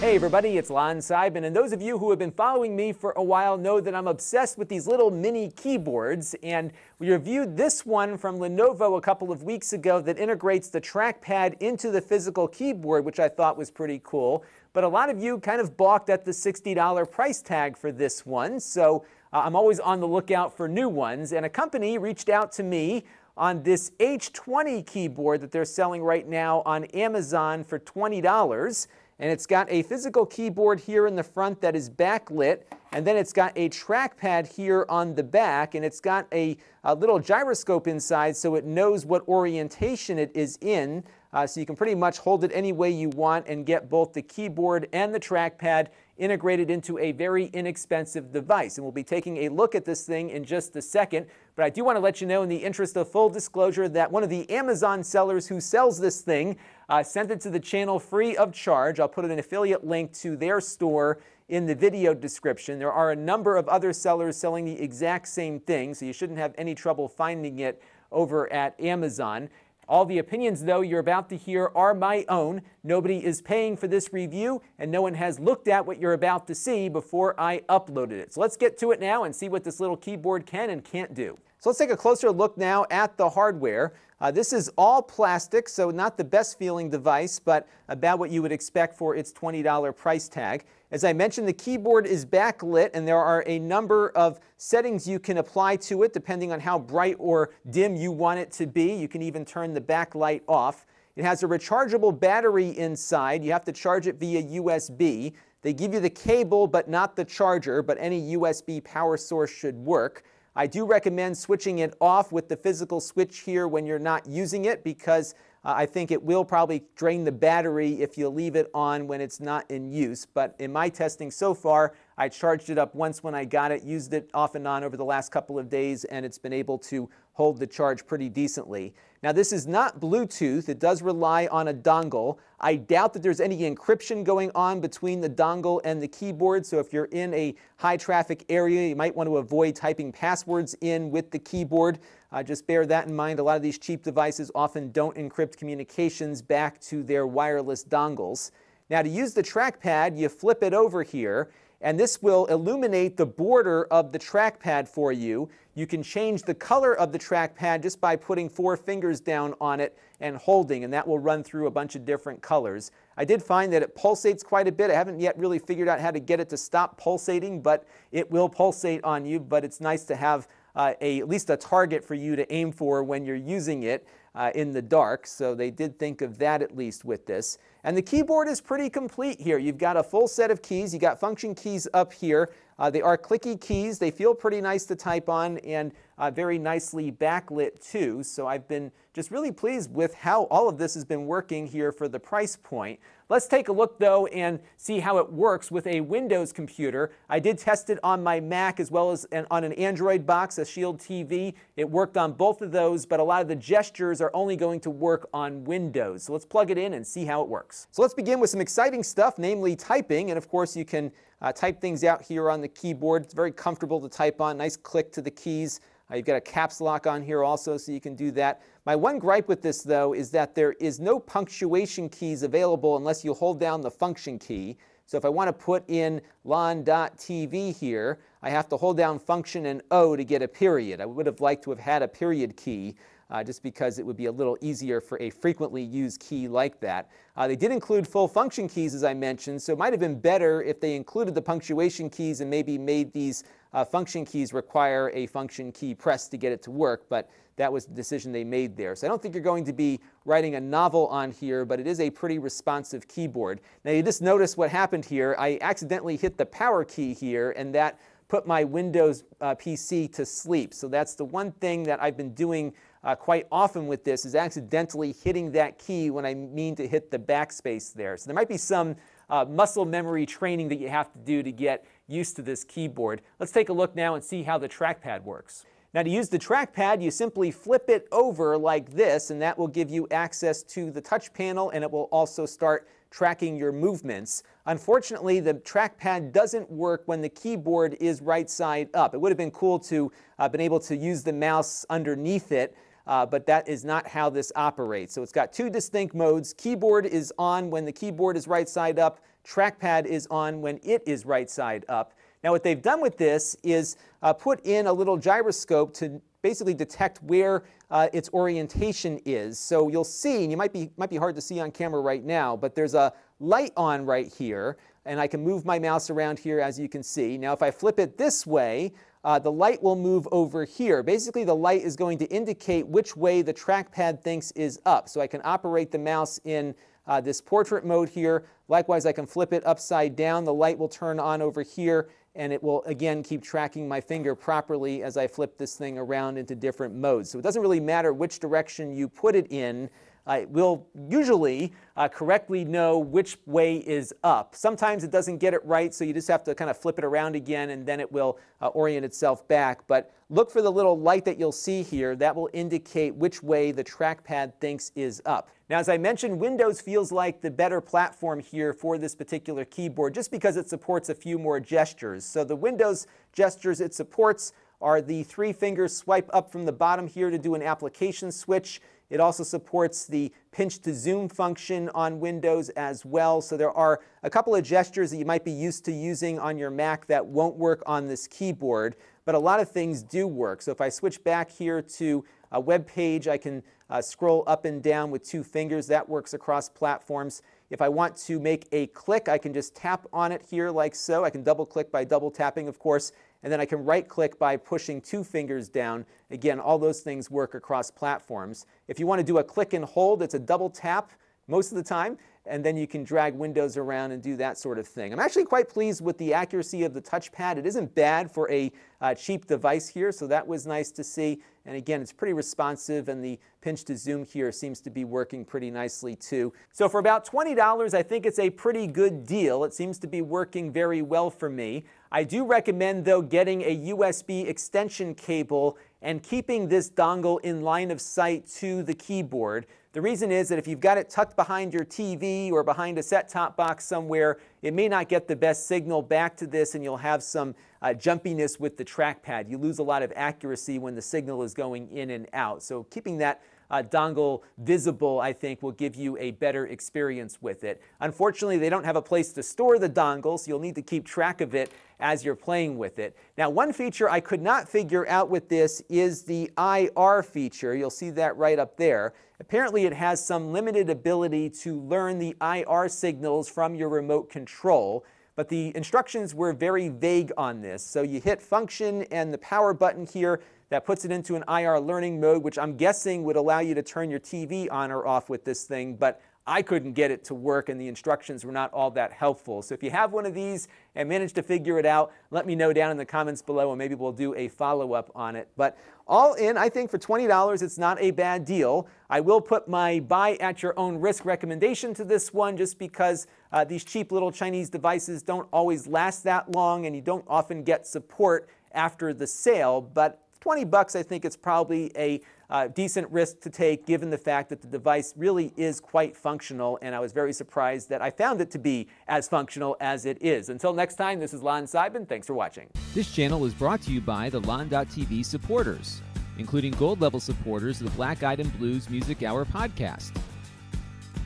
Hey everybody, it's Lon Seidman, and those of you who have been following me for a while know that I'm obsessed with these little mini keyboards, and we reviewed this one from Lenovo a couple of weeks ago that integrates the trackpad into the physical keyboard, which I thought was pretty cool. But a lot of you kind of balked at the $60 price tag for this one, so uh, I'm always on the lookout for new ones, and a company reached out to me on this H20 keyboard that they're selling right now on Amazon for $20 and it's got a physical keyboard here in the front that is backlit, and then it's got a trackpad here on the back, and it's got a, a little gyroscope inside so it knows what orientation it is in. Uh, so you can pretty much hold it any way you want and get both the keyboard and the trackpad integrated into a very inexpensive device. And we'll be taking a look at this thing in just a second. But I do want to let you know in the interest of full disclosure that one of the Amazon sellers who sells this thing uh, sent it to the channel free of charge. I'll put an affiliate link to their store in the video description. There are a number of other sellers selling the exact same thing, so you shouldn't have any trouble finding it over at Amazon. All the opinions, though, you're about to hear are my own. Nobody is paying for this review, and no one has looked at what you're about to see before I uploaded it. So let's get to it now and see what this little keyboard can and can't do. So let's take a closer look now at the hardware. Uh, this is all plastic, so not the best feeling device, but about what you would expect for its $20 price tag. As I mentioned, the keyboard is backlit, and there are a number of settings you can apply to it depending on how bright or dim you want it to be. You can even turn the backlight off. It has a rechargeable battery inside. You have to charge it via USB. They give you the cable, but not the charger, but any USB power source should work. I do recommend switching it off with the physical switch here when you're not using it because uh, I think it will probably drain the battery if you leave it on when it's not in use. But in my testing so far, I charged it up once when I got it, used it off and on over the last couple of days, and it's been able to hold the charge pretty decently. Now this is not Bluetooth, it does rely on a dongle. I doubt that there's any encryption going on between the dongle and the keyboard, so if you're in a high traffic area, you might want to avoid typing passwords in with the keyboard. Uh, just bear that in mind. A lot of these cheap devices often don't encrypt communications back to their wireless dongles. Now to use the trackpad, you flip it over here, and this will illuminate the border of the trackpad for you. You can change the color of the trackpad just by putting four fingers down on it and holding, and that will run through a bunch of different colors. I did find that it pulsates quite a bit. I haven't yet really figured out how to get it to stop pulsating, but it will pulsate on you, but it's nice to have uh, a, at least a target for you to aim for when you're using it uh, in the dark. So they did think of that at least with this. And the keyboard is pretty complete here. You've got a full set of keys. You've got function keys up here. Uh, they are clicky keys. They feel pretty nice to type on and uh, very nicely backlit too. So I've been just really pleased with how all of this has been working here for the price point. Let's take a look though and see how it works with a Windows computer. I did test it on my Mac as well as an, on an Android box, a Shield TV. It worked on both of those, but a lot of the gestures are only going to work on Windows. So let's plug it in and see how it works. So let's begin with some exciting stuff, namely typing. And of course you can uh, type things out here on the keyboard. It's very comfortable to type on, nice click to the keys. Uh, you've got a caps lock on here also, so you can do that. My one gripe with this, though, is that there is no punctuation keys available unless you hold down the function key. So if I want to put in lon.tv here, I have to hold down function and O to get a period. I would have liked to have had a period key uh, just because it would be a little easier for a frequently used key like that. Uh, they did include full function keys, as I mentioned, so it might have been better if they included the punctuation keys and maybe made these uh, function keys require a function key press to get it to work, but that was the decision they made there. So I don't think you're going to be writing a novel on here, but it is a pretty responsive keyboard. Now you just notice what happened here. I accidentally hit the power key here, and that put my Windows uh, PC to sleep. So that's the one thing that I've been doing uh, quite often with this is accidentally hitting that key when I mean to hit the backspace there. So there might be some uh, muscle memory training that you have to do to get used to this keyboard. Let's take a look now and see how the trackpad works. Now to use the trackpad, you simply flip it over like this, and that will give you access to the touch panel, and it will also start tracking your movements. Unfortunately, the trackpad doesn't work when the keyboard is right side up. It would have been cool to uh, been able to use the mouse underneath it, uh, but that is not how this operates. So it's got two distinct modes. Keyboard is on when the keyboard is right side up, trackpad is on when it is right side up. Now what they've done with this is uh, put in a little gyroscope to basically detect where uh, its orientation is. So you'll see, and you might be, might be hard to see on camera right now, but there's a light on right here, and I can move my mouse around here as you can see. Now if I flip it this way, uh, the light will move over here. Basically, the light is going to indicate which way the trackpad thinks is up. So I can operate the mouse in uh, this portrait mode here. Likewise, I can flip it upside down. The light will turn on over here and it will again keep tracking my finger properly as I flip this thing around into different modes. So it doesn't really matter which direction you put it in. Uh, will usually uh, correctly know which way is up. Sometimes it doesn't get it right, so you just have to kind of flip it around again and then it will uh, orient itself back. But look for the little light that you'll see here. That will indicate which way the trackpad thinks is up. Now, as I mentioned, Windows feels like the better platform here for this particular keyboard just because it supports a few more gestures. So the Windows gestures it supports are the three fingers swipe up from the bottom here to do an application switch. It also supports the pinch to zoom function on Windows as well. So there are a couple of gestures that you might be used to using on your Mac that won't work on this keyboard, but a lot of things do work. So if I switch back here to a web page, I can uh, scroll up and down with two fingers. That works across platforms. If I want to make a click, I can just tap on it here like so. I can double click by double tapping, of course, and then I can right click by pushing two fingers down. Again, all those things work across platforms. If you want to do a click and hold, it's a double tap most of the time and then you can drag windows around and do that sort of thing. I'm actually quite pleased with the accuracy of the touchpad. It isn't bad for a uh, cheap device here, so that was nice to see. And again, it's pretty responsive, and the pinch to zoom here seems to be working pretty nicely too. So for about $20, I think it's a pretty good deal. It seems to be working very well for me. I do recommend, though, getting a USB extension cable and keeping this dongle in line of sight to the keyboard. The reason is that if you've got it tucked behind your TV or behind a set-top box somewhere, it may not get the best signal back to this and you'll have some uh, jumpiness with the trackpad. You lose a lot of accuracy when the signal is going in and out. So keeping that uh, dongle visible, I think, will give you a better experience with it. Unfortunately, they don't have a place to store the dongle, so you'll need to keep track of it as you're playing with it. Now, one feature I could not figure out with this is the IR feature. You'll see that right up there. Apparently, it has some limited ability to learn the IR signals from your remote control but the instructions were very vague on this. So you hit function and the power button here that puts it into an IR learning mode, which I'm guessing would allow you to turn your TV on or off with this thing, but I couldn't get it to work and the instructions were not all that helpful. So if you have one of these and manage to figure it out, let me know down in the comments below and maybe we'll do a follow-up on it. But all in, I think for $20, it's not a bad deal. I will put my buy at your own risk recommendation to this one just because uh, these cheap little Chinese devices don't always last that long and you don't often get support after the sale. But 20 bucks, I think it's probably a uh, decent risk to take given the fact that the device really is quite functional and I was very surprised that I found it to be as functional as it is. Until next time, this is Lon Seidman. Thanks for watching. This channel is brought to you by the Lon.TV supporters, including gold level supporters of the Black Eyed and Blues Music Hour podcast.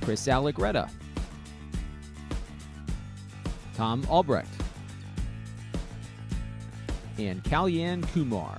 Chris Allegretta, Tom Albrecht, and Kalyan Kumar.